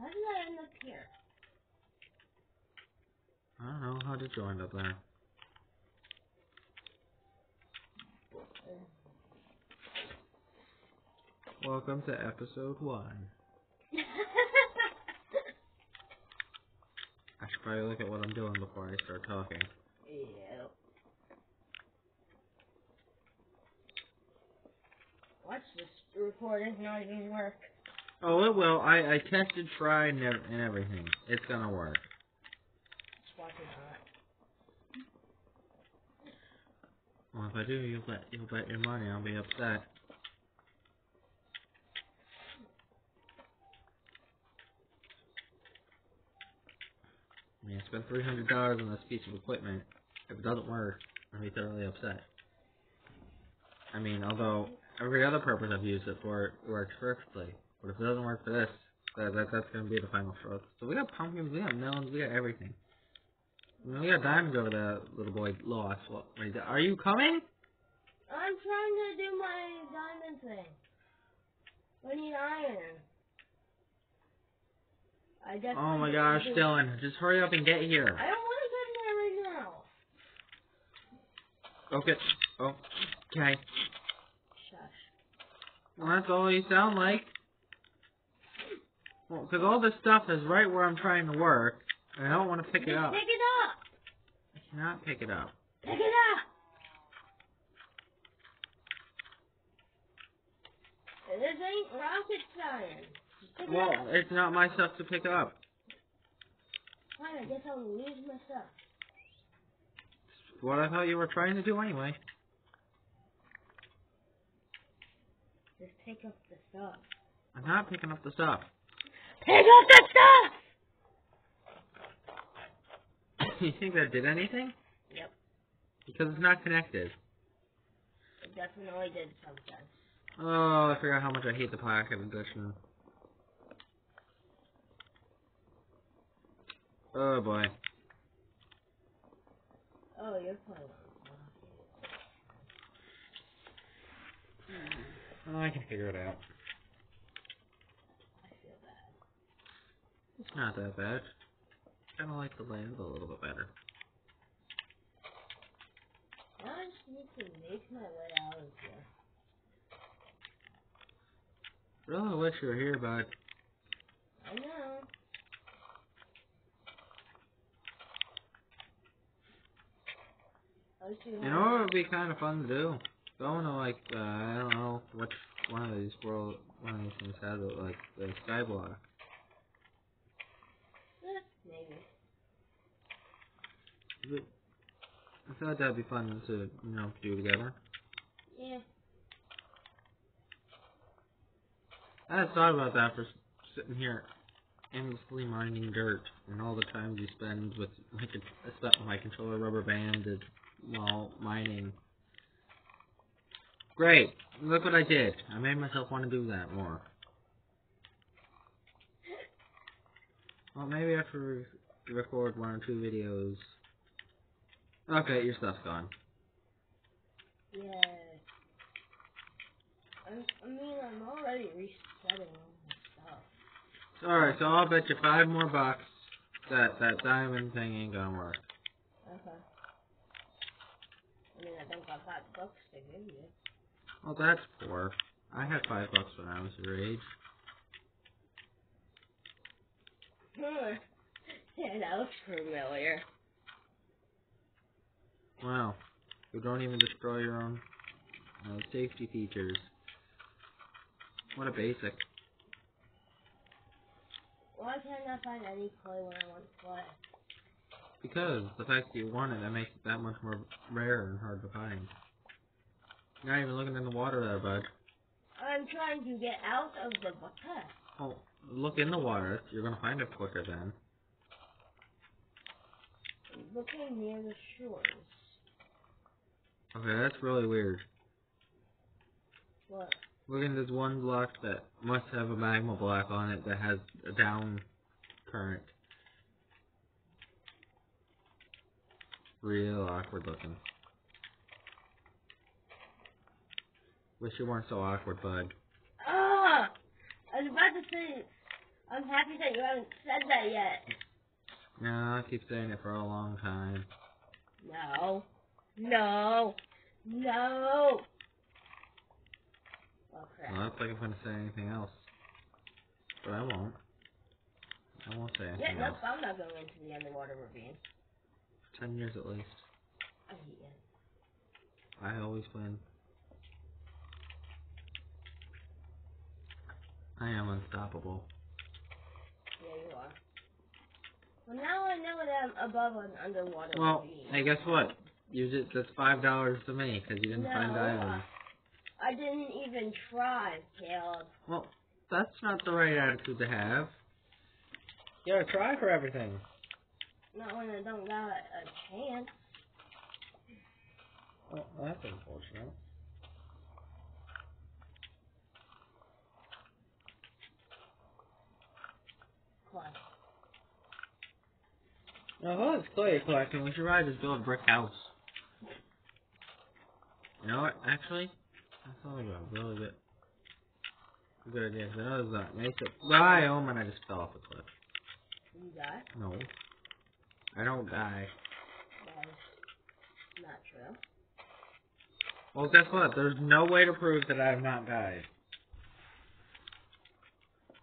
How did I end up here? I don't know how to join up there. Welcome to episode one. I should probably look at what I'm doing before I start talking. yeah. Watch this recording not even work. Oh, it will. I, I tested, tried, and, and everything. It's gonna work. Well, if I do, you'll bet you'll bet your money I'll be upset. I mean, I spent three hundred dollars on this piece of equipment. If it doesn't work, I'll be thoroughly upset. I mean, although every other purpose I've used it for it works perfectly, but if it doesn't work for this, that, that that's gonna be the final straw. So we got pumpkins, we got melons, we got everything. I mean, we got diamonds over there, little boy lost. What? Are you coming? I'm trying to do my diamond thing. I need iron. I just Oh my gosh, Dylan, just hurry up and get here. I don't want to get there right now. Okay. Oh, okay. Shush. Well, that's all you sound like. Well, because all this stuff is right where I'm trying to work, and I don't want to pick it up. Pick it up. I cannot pick it up. Pick it up. This ain't rocket science. Pick Well, it it's not my stuff to pick up. Fine, I guess I'll lose my stuff. What I thought you were trying to do anyway. Just pick up the stuff. I'm not picking up the stuff. Pick up the stuff! you think that did anything? Yep, Because it's not connected. it definitely did something. Oh, I forgot how much I hate the pocket edition. Oh boy. Oh, you're playing Oh, I can figure it out. I feel bad. It's not that bad. I kinda like the land a little bit better. Now I just need to make my way out of here. Really wish you were here, bud. I know. I wish you You know what would be kind of fun to do? Going to like uh, I don't know which one of these world one of these things has it like the skyblock. Maybe. I thought that'd be fun to you know do together. Yeah. I had thought about that for sitting here endlessly mining dirt and all the time you spend with my con- I spent with my controller rubber banded while mining. Great. Look what I did. I made myself want to do that more. Well, maybe after re- record one or two videos. Okay, your stuff's gone. Yeah. I mean, I'm already resetting all my stuff. Alright, so I'll bet you five more bucks that that diamond thing ain't gonna work. Okay. I mean, I don't got five bucks to give you. Well, that's poor. I had five bucks when I was your age. Yeah, that looks familiar. Wow. You don't even destroy your own uh, safety features. What a basic. Why can't I find any clay when I want clay? Because the fact that you want it, that makes it that much more rare and hard to find. You're not even looking in the water there, bud. I'm trying to get out of the bucket. Oh, look in the water. You're gonna find it quicker then. Looking near the shores. Okay, that's really weird. What? Look at this one block that must have a magma block on it that has a down current. Real awkward looking. Wish you weren't so awkward, bud. I was about to say, I'm happy that you haven't said that yet. No, I keep saying it for a long time. No. No. No. Oh crap. Well, looks like I'm gonna say anything else. But I won't. I won't say anything Yeah, else. I'm not going into the underwater ravine. Ten years at least. I hate you. I always win. I am unstoppable. Yeah, you are. Well, now I know that I'm above an underwater Well, hey, guess what? You just that's five dollars to me because you didn't find No, diamonds. I didn't even try, Caleb. Well, that's not the right attitude to have. You gotta try for everything. Not when I don't got a chance. Well, that's unfortunate. Plus, Now, if all this clay you're we should probably just build a brick house. You know what? Actually, that sounds like a really good, good idea. 'cause I know there's a mesa biome, and I just fell off a cliff. you got No, I don't die. that is not true. Well, guess what? There's no way to prove that I have not died.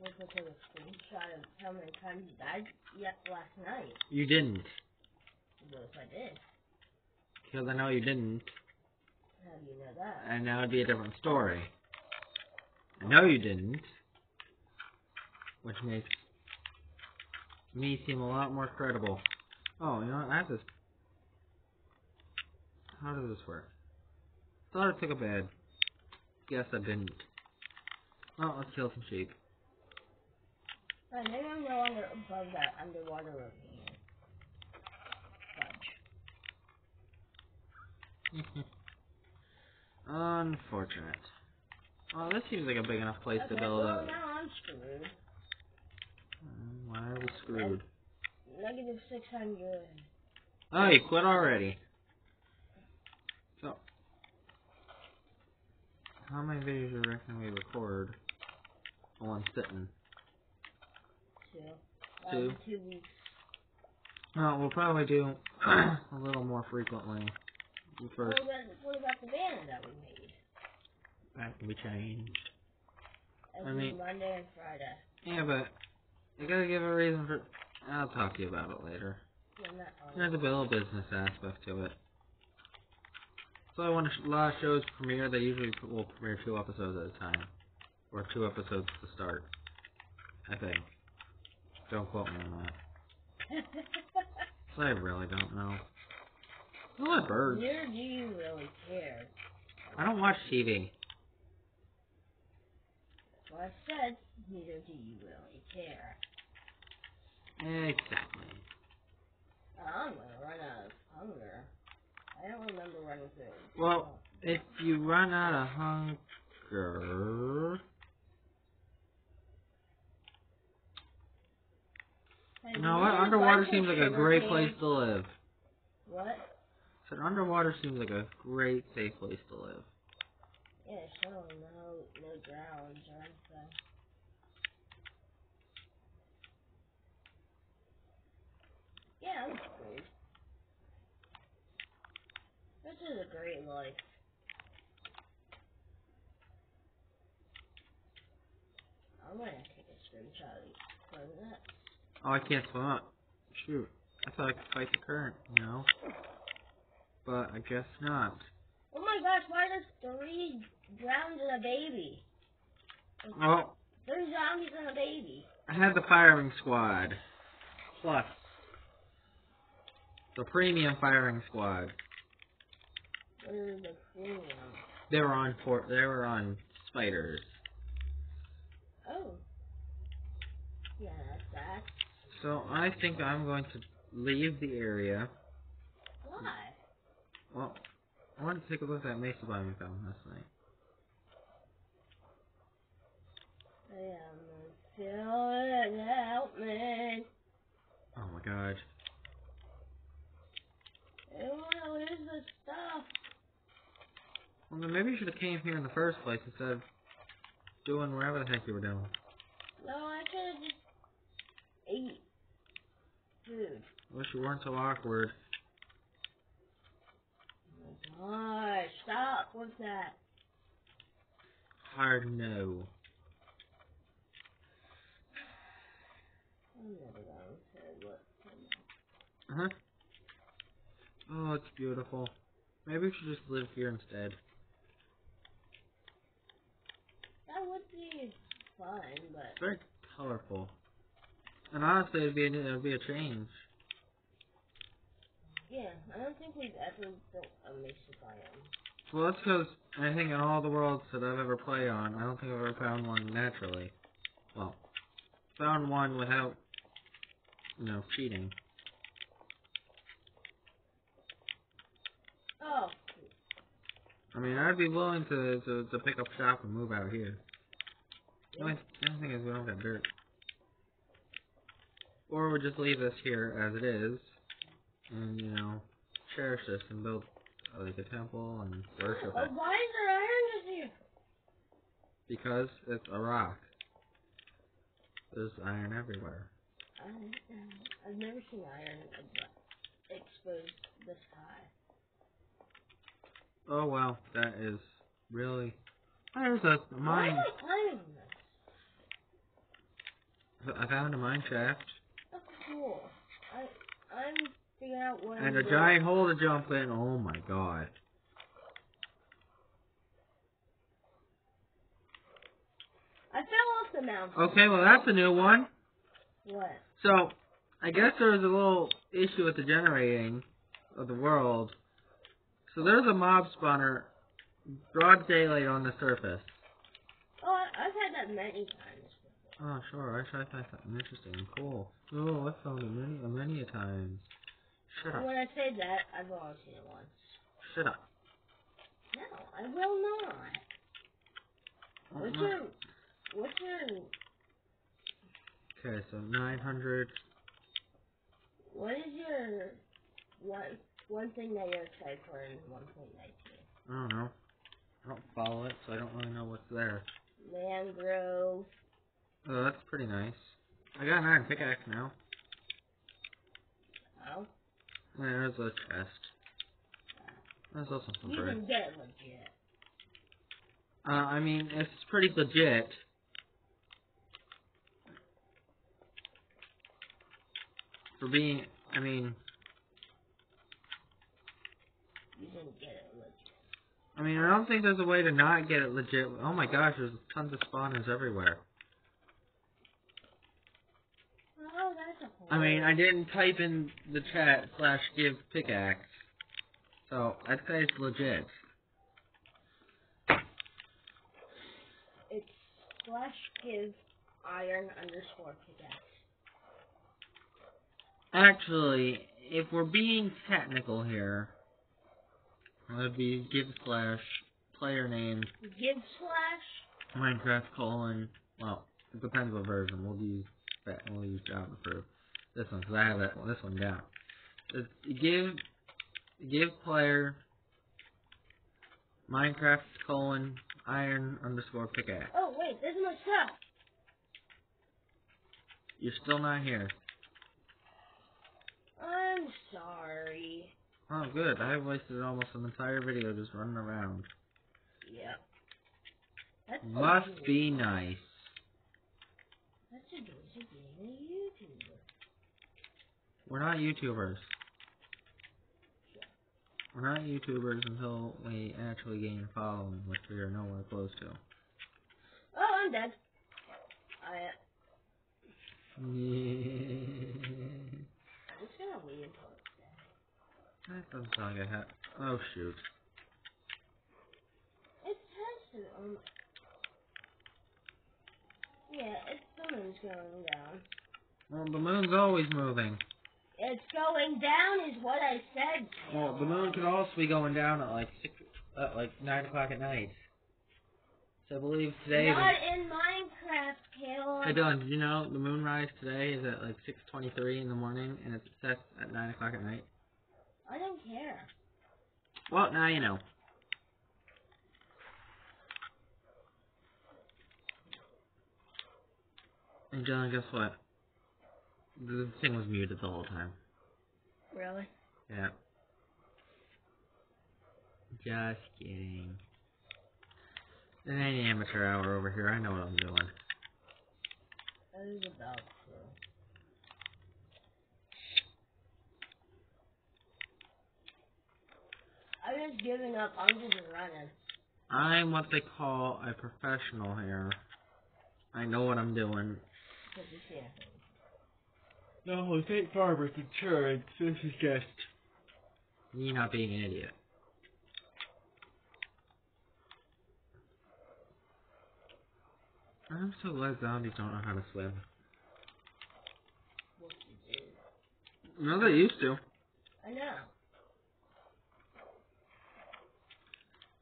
Look at a screenshot of how many times you died yet last night. You didn't, What if I did? because I know you didn't, How do you know that? and now it'd be a different story. I know you didn't, which makes me seem a lot more credible. Oh, you know what? I have this. How does this work? Thought I took a bed. Guess I didn't. Oh, let's kill some sheep. Right, maybe I'm no longer above that underwater ravine. Fudge. Unfortunate. Oh, this seems like a big enough place to build well, a. now I'm screwed. Mm, Why are we screwed? Negative 600. Oh, you quit already. So, how many videos you reckon we record? while I'm sitting. Two. Two. Um, two weeks. No, we'll probably do a little more frequently. First, What about, what about the banner that we made? that can be changed. Every mean- Monday and Friday. Yeah, but you gotta give a reason for. I'll talk to you about it later. Yeah, not all. There's a little business aspect to it. So when a sh- lot of shows premiere, they usually p- will premiere two episodes at a time, or two episodes to start. I think. Don't quote me on that. I really don't know. I like birds. Neither do you really care. I don't watch TV. Well, I said, neither do you really care. Exactly. I'm gonna run out of hunger. I don't remember running through. Well, if you run out of hunger, Know what? Underwater seems like a great place to live. What? So underwater seems like a great, safe place to live. Yeah, sure. No, no drowns or anything. Yeah, I'm screwed. This is a great life. I'm gonna take a screenshot of that. Oh, I can't swim up. Shoot. I thought I could fight the current, you know? But I guess not. Oh my gosh, why does three drowned in a baby? Oh, Three zombies and a baby. I had the firing squad. Plus. The premium firing squad. The premium? They were on port. They were on spiders. Oh. Yeah, that's that. So I think I'm going to leave the area. Why? Well, I want to take a look at that mesa biome we found last night. I am feeling help me. Oh my god. Where's the stuff? Well, then maybe you should have came here in the first place instead of doing whatever the heck you were doing. No, I could have just eat food. Wish you weren't so awkward. Oh my gosh, stop What's that. Hard no. I'm never going to say what. Uh huh. Oh, it's beautiful. Maybe we should just live here instead. That would be fun, but It's very colorful. And honestly, it'd be a, it'd be a change. yeah, I don't think we've ever built a mesa biome. Well, that's because I think in all the worlds that I've ever played on, I don't think I've ever found one naturally. Well, found one without, you know, cheating. Oh, I mean, I'd be willing to, to, to pick up shop and move out here. The only, the only thing is we don't have dirt. Or we'll just leave this here as it is, and, you know, cherish this and build, uh, like, a temple and worship oh it. why is there iron in here? Because it's a rock. There's iron everywhere. I, I've never seen iron exposed this high. Oh wow, that is really. There's a Why mine. am I climbing this? I found a mine shaft That's cool. I I'm figuring out what. and I'm a doing. giant hole to jump in. Oh my god. I fell off the mountain. Okay, well that's a new one. What? So, I guess there was a little issue with the generating of the world. So there's a mob spawner, broad daylight on the surface. Oh, I've had that many times. Oh sure, I should find something interesting and cool. Oh, I've found it many, many a times. Shut up. when I say that, I've only seen it once. Shut up. No, I will not. What's your What's your Okay, so 900. What is your one one thing that you're excited for in 1.19? I don't know. I don't follow it, so I don't really know what's there. Mangrove. Oh, that's pretty nice. I got an iron pickaxe now. Oh, There's a chest. There's also some you can get legit. Uh, I mean, it's pretty legit. For being, I mean, You can get it legit. I mean, I don't think there's a way to not get it legit. Oh my gosh, there's tons of spawners everywhere. Oh, that's a hole. I mean, I didn't type in the chat slash give pickaxe. So, I'd say it's legit. It's slash give iron underscore pickaxe. Actually, if we're being technical here, would be give slash player name Give slash. Minecraft colon. Well, it depends what version. We'll use that. We'll use Java for this one because I have that this one down. It's give give player Minecraft colon iron underscore pickaxe. Oh wait, this is my stuff. You're still not here. I'm sorry. Oh, good. I wasted almost an entire video just running around. Yep. That's Must be nice. That's the joys of being a YouTuber. We're not YouTubers. We're not YouTubers until we actually gain a following, which we are nowhere close to. Oh, I'm dead. I. Uh, I'm just gonna leave until it's dead. that doesn't sound like I have. Oh shoot. It says it on. Um, yeah, it's the moon's going down. Well, the moon's always moving. It's going down, is what I said. Well, the moon could also be going down at like six, at like nine o'clock at night. So I believe today. Not in Minecraft, Caleb. Hey Dylan, did you know the moonrise today is at like six twenty-three in the morning and it sets at nine o'clock at night? I don't care. Well, now you know. And Dylan, guess what? The thing was muted the whole time. Really? Yeah. Just kidding. It ain't amateur hour over here. I know what I'm doing. That is about to. I'm just giving up. I'm just running. I'm what they call a professional here. I know what I'm doing. Because you can't. No, it's St. Farmer's Insurance. This is just me not being an idiot. I'm so glad zombies don't know how to swim. What you do. No, they used to. I know.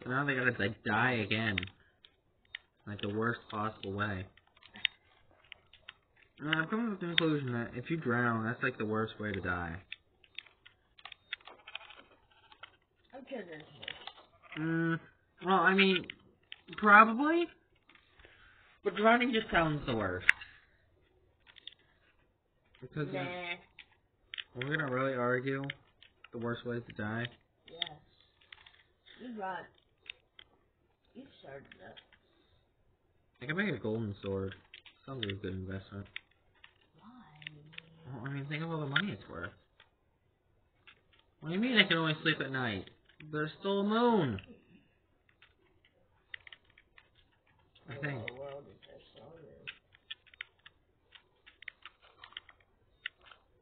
But now they gotta like die again. Like the worst possible way. I've come to the conclusion that if you drown, that's like the worst way to die. I'm kidding. Mm, well, I mean, probably. But drowning just sounds the worst. Because Nah. we're gonna really argue the worst way to die. Yes. You brought. You started it. I can make a golden sword. Sounds like a good investment. Well, I mean, think of all the money it's worth. What do you mean I can only sleep at night? There's still a moon. I think. the world is there so new?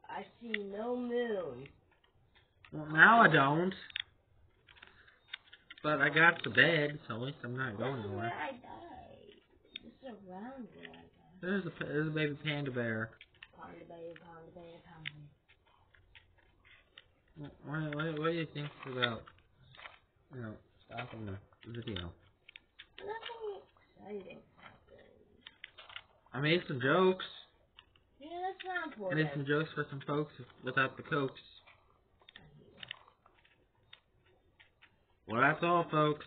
I see no moon. Well, now I don't. But I got the bed, so at least I'm not going nowhere. I died. Just around where There's a there's a baby panda bear. Panda Bay, Panda Bay, Panda Bay. What, what, what do you think about, you know, stopping the video? Nothing exciting happened. I made some jokes. Yeah, that's not I important. made some jokes for some folks without the cokes. Well, that's all, folks.